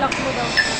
luck mo daw.